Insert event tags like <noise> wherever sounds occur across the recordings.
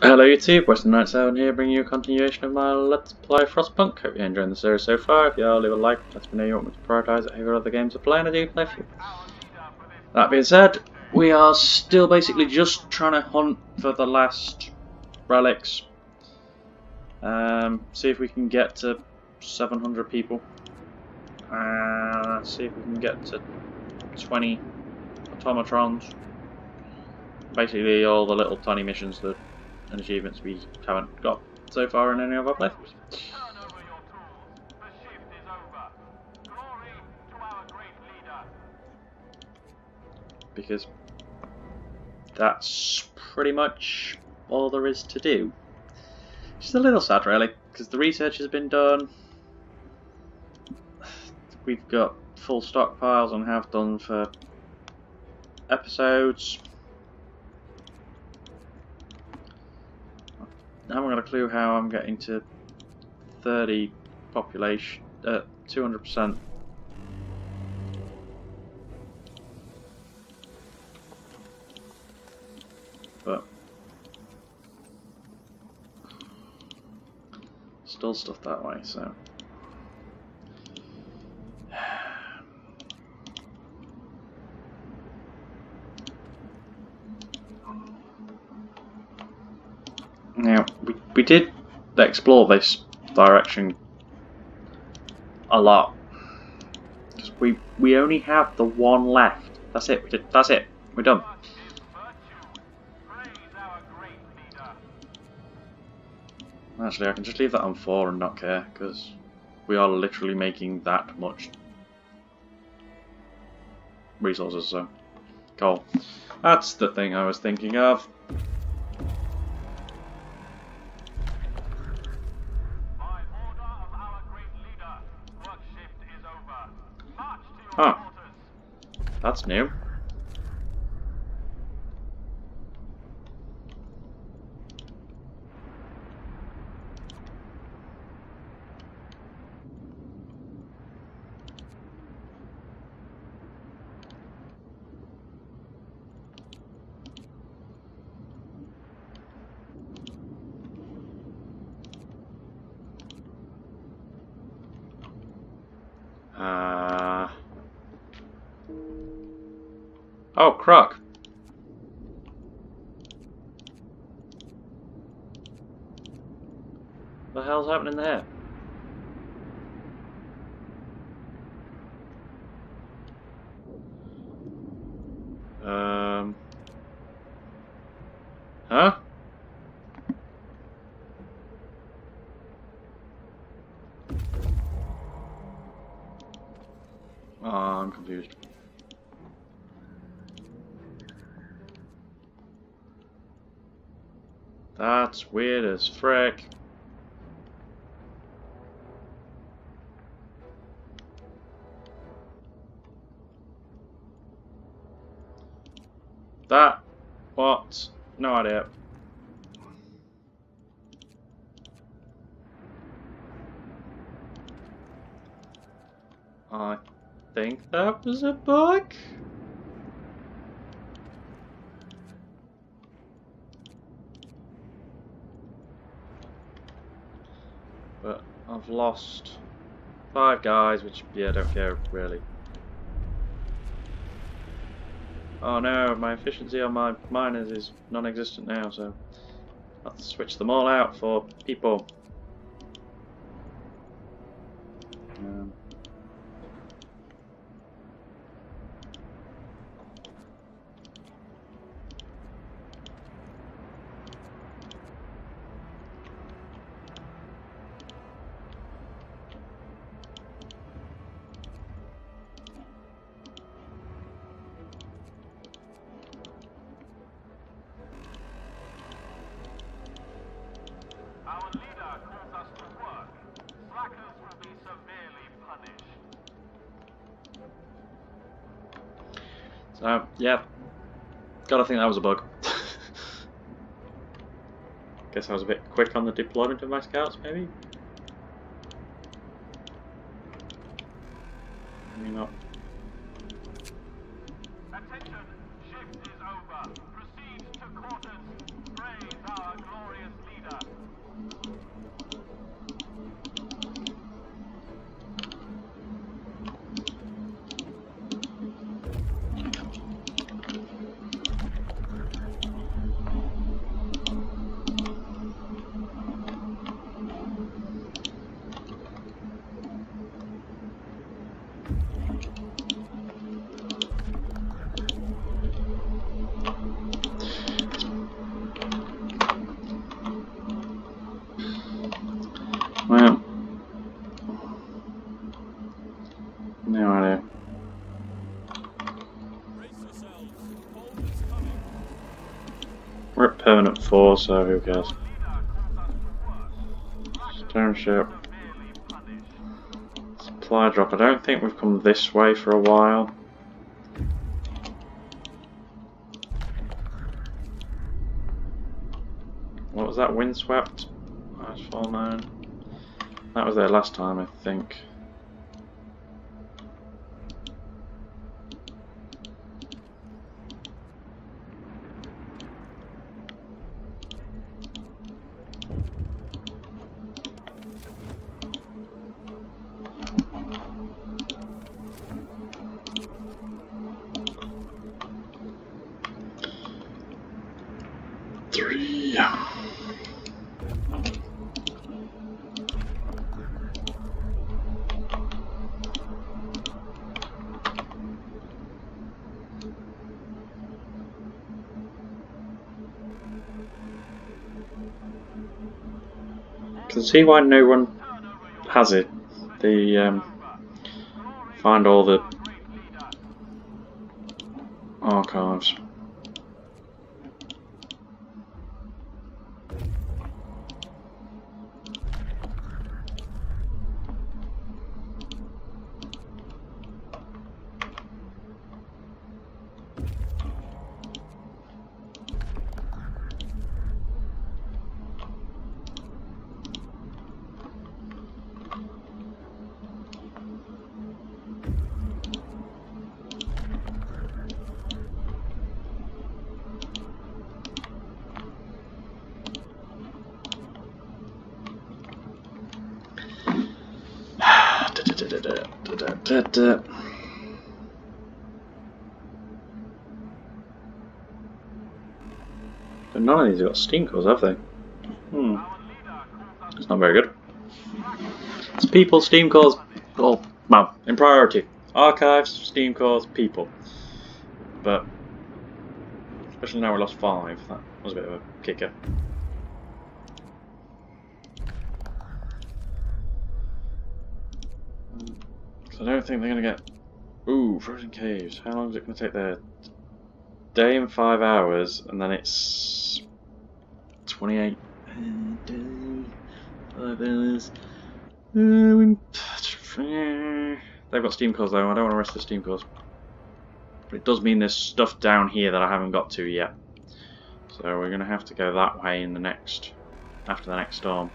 Hello YouTube, Westy987 here, bringing you a continuation of my Let's Play Frostpunk. Hope you're enjoying the series so far. If you are, leave a like, let me know you want me to prioritise it over other games to play, and I do play for you. That being said, we are still basically just trying to hunt for the last relics. Um, see if we can get to 700 people. Uh, see if we can get to 20 automatrons. Basically all the little tiny missions that and achievements we haven't got so far in any of our playthroughs. Because that's pretty much all there is to do. Which is a little sad really, because the research has been done. We've got full stockpiles and have done for episodes. I haven't got a clue how I'm getting to 30 population, uh, 200%. But still stuff that way, so. We, did explore this direction a lot. We, we only have the one left. That's it, we did, that's it, we're done. Actually, I can just leave that on 4 and not care, because we are literally making that much resources, so... Cool. That's the thing I was thinking of. That's new. Uh... Oh, Croc. What the hell's happening there? Um... Huh? Oh, I'm confused. That's weird as frick. That, what? No idea. I think that was a bug? But I've lost five guys, which, yeah, I don't care really. Oh no, my efficiency on my miners is non-existent now, so I'll switch them all out for people. So, yeah. Gotta think that was a bug. <laughs> Guess I was a bit quick on the deployment of my scouts, maybe? Four, so who cares? Stone ship. Supply drop. I don't think we've come this way for a while. What was that? Windswept? Asphalt known. That was there last time, I think. Can see why no one has it. The um, find all the archives. But none of these have got steam cores, have they? Hmm. It's not very good. It's people, steam cores, well, well, in priority. Archives, steam cores, people. But, especially now we lost five, that was a bit of a kicker. So I don't think they're going to get... Ooh, frozen caves. How long is it going to take there? Day and five hours, and then it's... 28... uh, five hours... Uh, <sighs> They've got steam cores though, I don't want to rest the steam cores. But it does mean there's stuff down here that I haven't got to yet. So we're going to have to go that way in the next... after the next storm.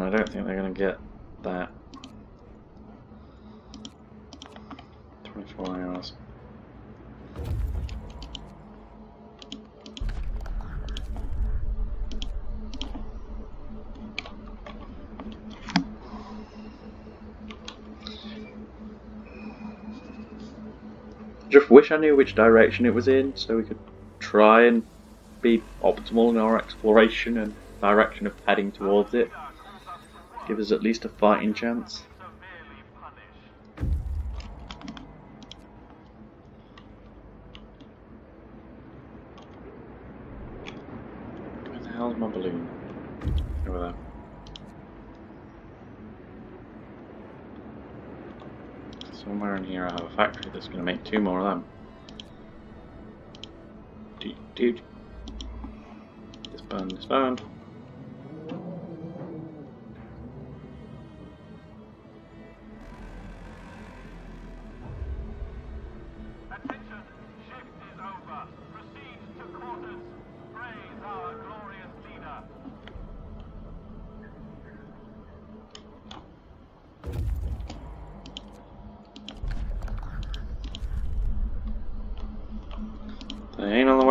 I don't think they're going to get that. 24 hours. Just wish I knew which direction it was in so we could try and be optimal in our exploration and direction of heading towards it. Give us at least a fighting chance. Where the hell's my balloon? Over there. Somewhere in here I have a factory that's going to make two more of them. Dude, dude. Disband, disband. Attention,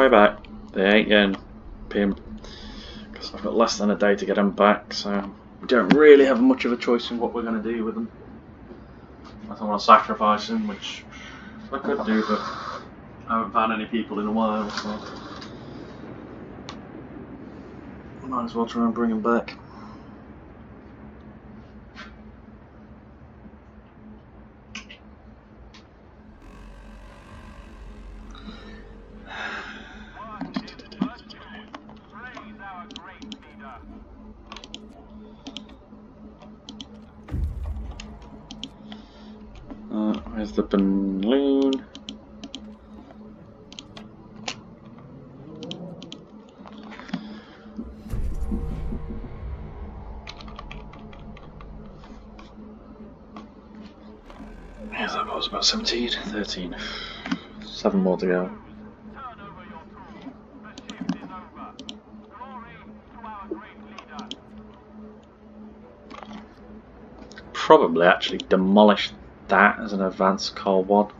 way back. They ain't getting. Because I've got less than a day to get them back, so we don't really have much of a choice in what we're going to do with them. I don't want to sacrifice them, which I could do, but I haven't found any people in a while, so might as well try and bring them back. The balloon? Yeah, that was about 17, 13. Seven more to go. Turn over your tools. The shift is over. Glory to our great leader. Probably actually demolish that as an advanced coal one.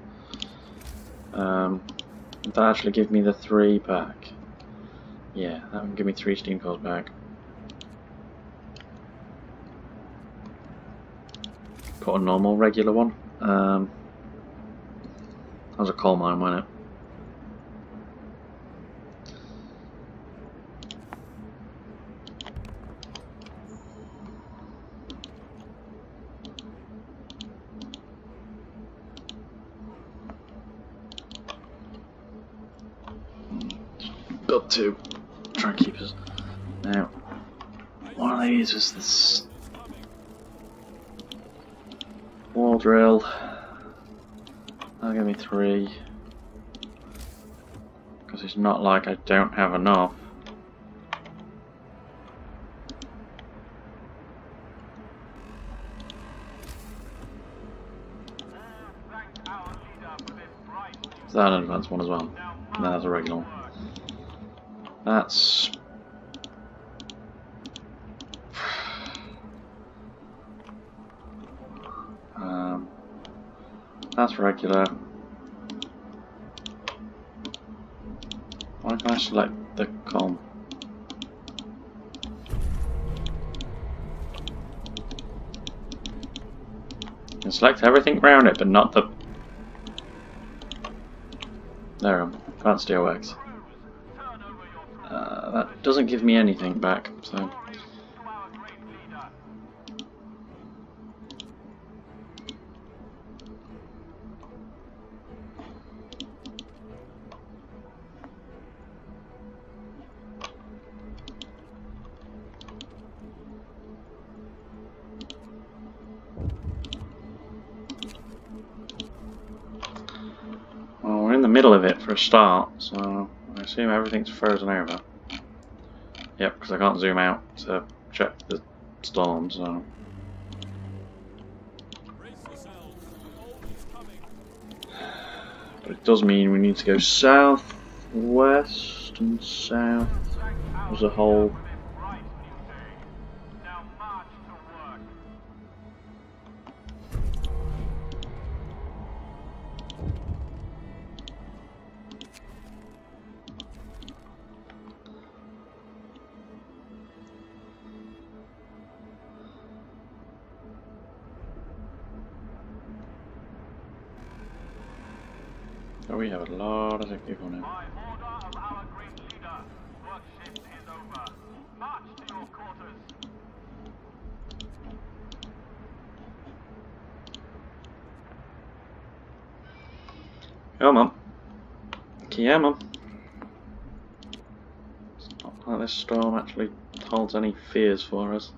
Um, that actually give me the three back? Yeah, that would give me three steam cores back. Put a normal, regular one. Um, that was a coal mine, wasn't it? Two. Try and keep us. Now, one of these is this wall drill. That'll give me three. Because it's not like I don't have enough. Is that an advanced one as well? No, that's a regular one. That's um, that's regular. Why can I select the? You can select everything around it, but not the. There, um, advanced DOX. Doesn't give me anything back, so well, we're in the middle of it for a start, so I assume everything's frozen over. Yep, because I can't zoom out to check the storm, so. <sighs> But it does mean we need to go south, west, and south as a whole. Oh, we have a lot of it. By order of our great leader, work shift is over. March to your quarters. Come on. Come on. It's not like this storm actually holds any fears for us.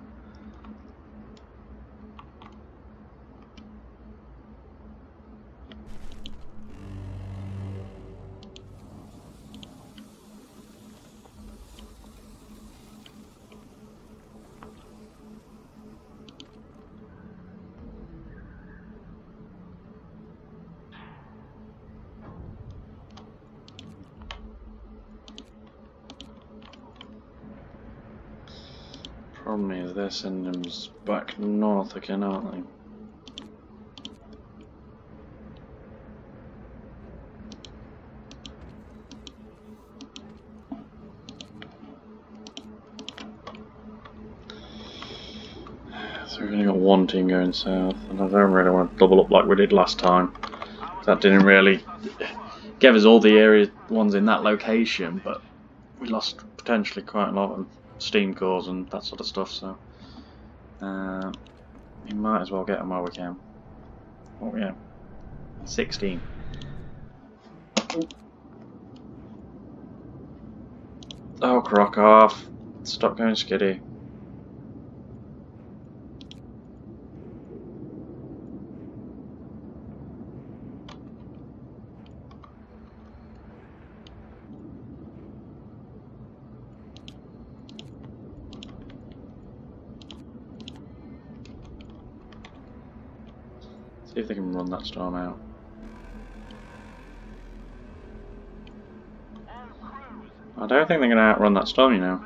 Is they're sending them back north again, aren't they? So we've only got one team going south, and I don't really want to double up like we did last time. That didn't really give us all the area ones in that location, but we lost potentially quite a lot of steam cores and that sort of stuff. So uh, we might as well get them while we can. Oh yeah, sixteen. Oh, crock off! Stop going skiddy. Run that storm out. I don't think they're going to outrun that storm, you know.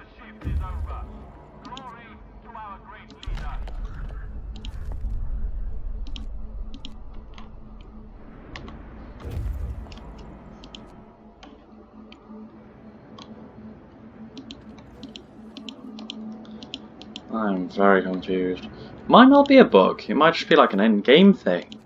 I'm very confused. Might not be a bug, it might just be like an end game thing.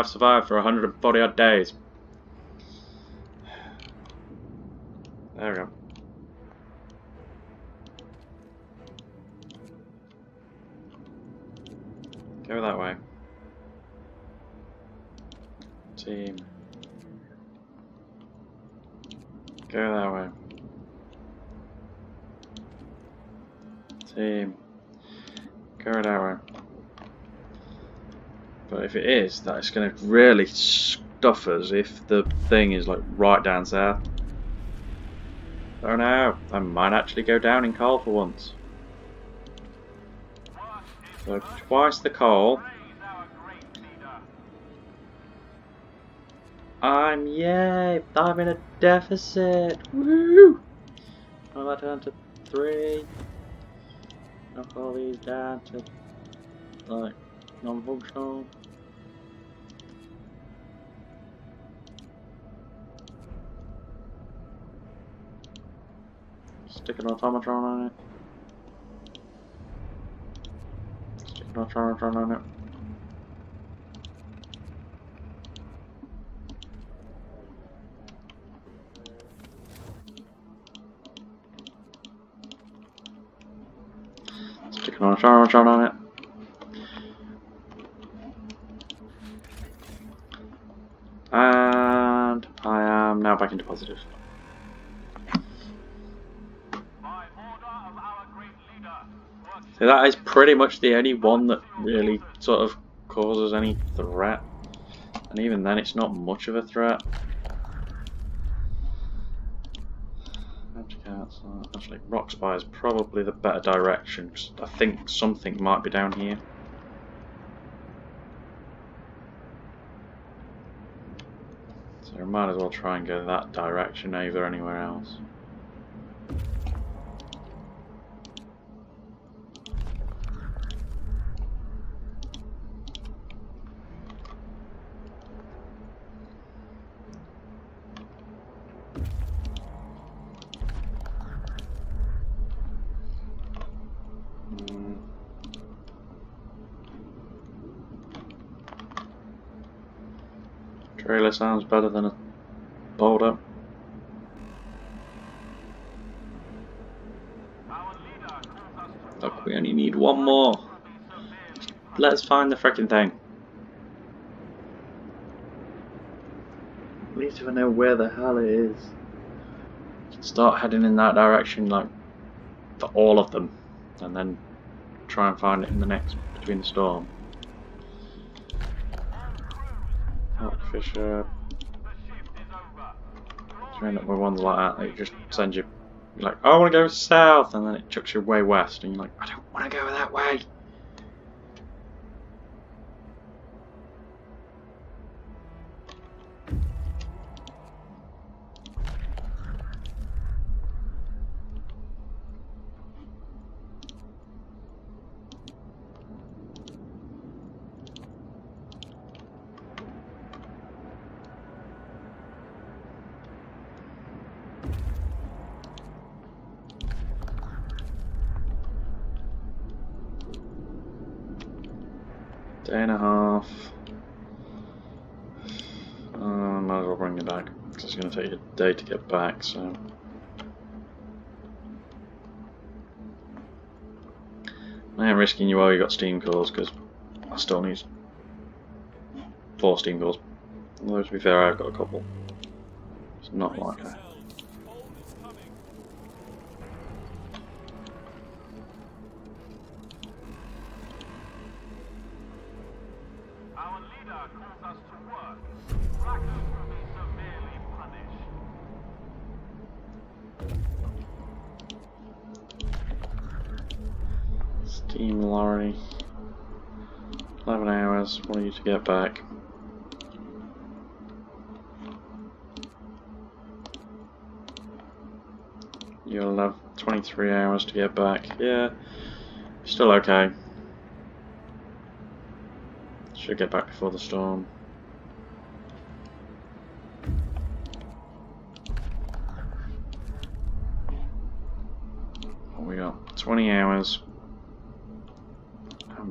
Have survived for 140 odd days. There we go. Go that way. Team. Go that way. Team. Go that way. But if it is, that's going to really stuff us if the thing is like right down south. Oh no, I might actually go down in coal for once. So twice the coal. I'm yay! I'm in a deficit. Woo! I'm about down to three. Knock all these down to like non-functional. Stick an automatron on it. Stick an automatron on it. Stick an automatron on it. And I am now back into positive. That is pretty much the only one that really sort of causes any threat. And even then it's not much of a threat. Actually, Rock Spire is probably the better direction. I think something might be down here. So we might as well try and go that direction over anywhere else. Sounds better than a boulder. Look, we only need one more. Let's find the freaking thing. At least if I know where the hell it is. Start heading in that direction, like, for all of them. And then try and find it in the next, between the storm. Over. You end up with ones like that, they just send you, you're like, oh, I want to go south, and then it chucks you way west, and you're like, I don't want to go that way. Day and a half. Uh, might as well bring you back. 'cause it's going to take a day to get back, so. I am risking you while you got steam cores because I still need four steam cores. Although to be fair, I've got a couple. It's not like that. Lorry. 11 hours, are you to get back? You'll have 23 hours to get back. Yeah, still okay. Should get back before the storm.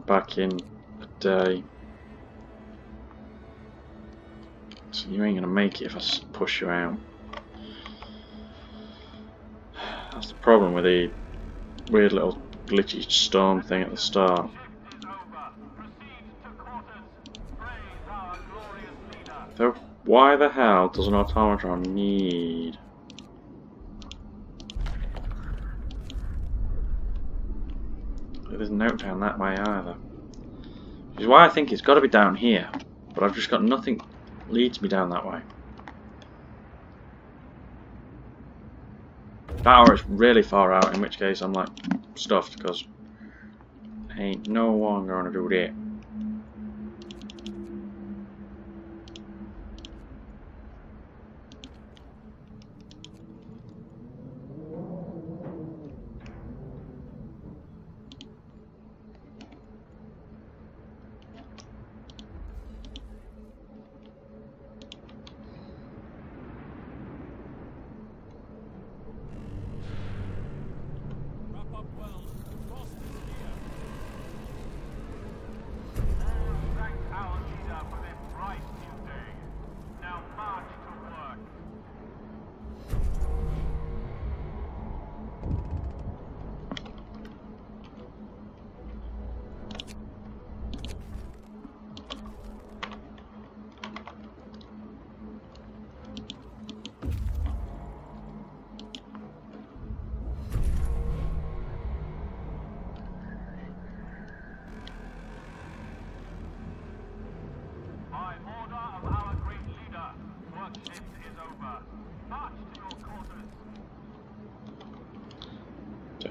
Back in a day. So you ain't gonna make it if I push you out. That's the problem with the weird little glitchy storm thing at the start. To. So why the hell does an automatron need? There's no down that way either. Which is why I think it's got to be down here, but I've just got nothing leads me down that way. That or it's really far out, in which case I'm like stuffed because ain't no one gonna do that.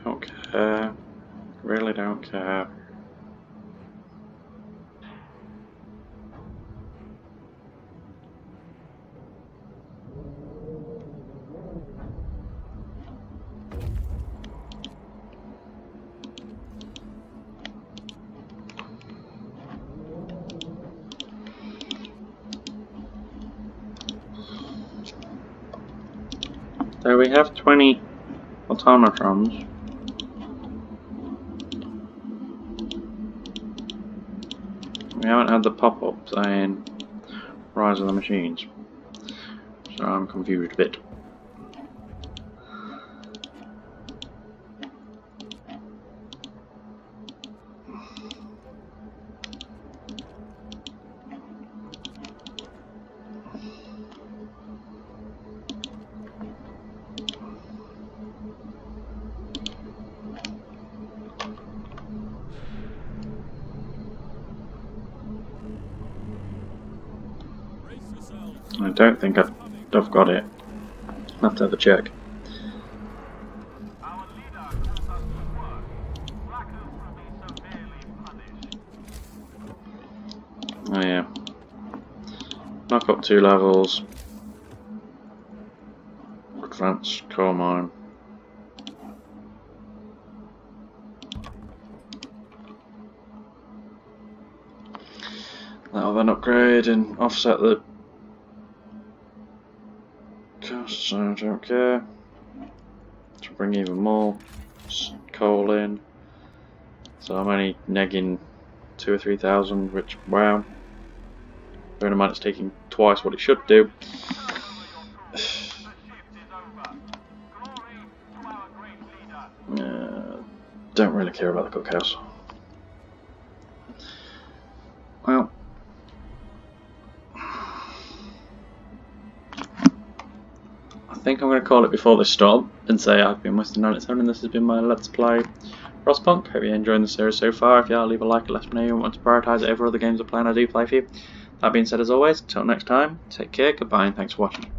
Don't care. Really don't care. So we have 20 automatrons. We haven't had the pop-up saying Rise of the Machines. So I'm confused a bit. Don't think I've, I've got it. I'll have to have a check. Oh yeah. Knock up two levels. Advanced coal mine. That'll then upgrade and offset the costs, I don't care. To bring even more coal in. So I'm only negging two or three thousand, which, wow. Bearing in mind it's taking twice what it should do. <sighs> Uh, don't really care about the cookhouse. I'm going to call it before the storm and say I've been Westy987 and this has been my Let's Play Frostpunk. Hope you're enjoying the series so far. If you are, leave a like let me know you want to prioritise it over other games I plan I do play for you. That being said, as always, until next time, take care, goodbye, and thanks for watching.